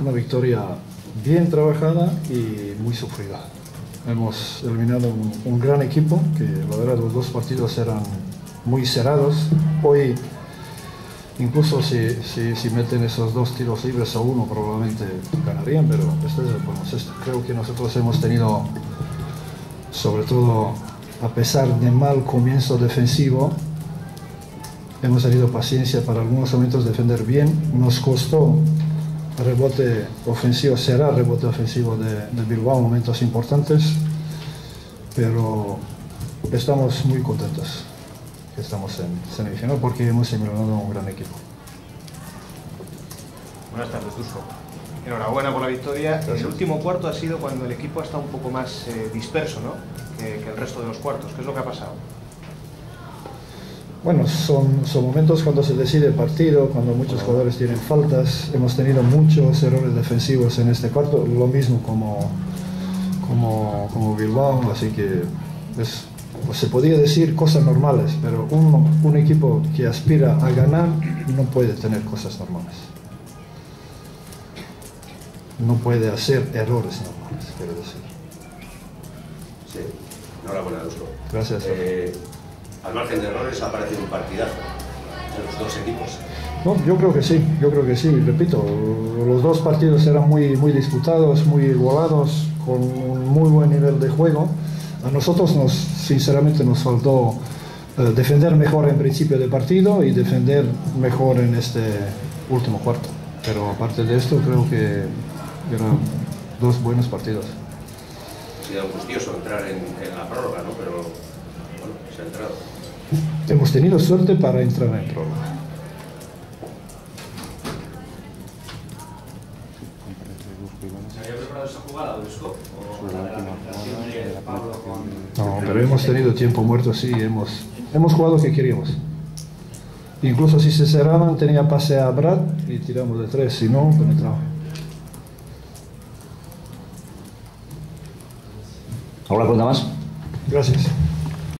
Una victoria bien trabajada y muy sufrida. Hemos eliminado un, gran equipo, que la verdad los dos partidos eran muy cerrados. Hoy, incluso si, si, meten esos dos tiros libres a uno, probablemente ganarían, pero esto es el baloncesto. Creo que nosotros hemos tenido, sobre todo a pesar de mal comienzo defensivo, hemos tenido paciencia para algunos momentos defender bien. Nos costó rebote ofensivo, será rebote ofensivo de, de Bilbao en momentos importantes, pero estamos muy contentos que estamos en semifinal porque hemos eliminado a un gran equipo. Buenas tardes, Dusko. Enhorabuena por la victoria. Gracias. El último cuarto ha sido cuando el equipo está un poco más eh, disperso ¿no? que, que el resto de los cuartos. ¿Qué es lo que ha pasado? Bueno, son, son momentos cuando se decide el partido, cuando muchos jugadores tienen faltas. Hemos tenido muchos errores defensivos en este cuarto, lo mismo como, como, como Bilbao, así que es, pues se podría decir cosas normales, pero un, un equipo que aspira a ganar no puede tener cosas normales. No puede hacer errores normales, quiero decir. Sí, enhorabuena. Gracias. Eh, al margen de errores ha parecido un partidazo de los dos equipos. No, yo creo que sí, yo creo que sí. Repito, los dos partidos eran muy, muy disputados, muy igualados, con un muy buen nivel de juego. A nosotros, nos, sinceramente, nos faltó eh, defender mejor en principio de partido y defender mejor en este último cuarto. Pero aparte de esto, creo que eran dos buenos partidos. Ha sido angustioso entrar en, en la prórroga, ¿no? Pero bueno, se ha entrado. Hemos tenido suerte para entrar en prórroga. ¿Se había preparado esa jugada, Dusko? ¿O la de la penetración de Pablo con... No, pero hemos tenido tiempo muerto, sí, hemos, hemos jugado lo que queríamos. Incluso si se cerraban, tenía pase a Brad y tiramos de tres, si no, penetraba. ¿Alguna pregunta más? Gracias.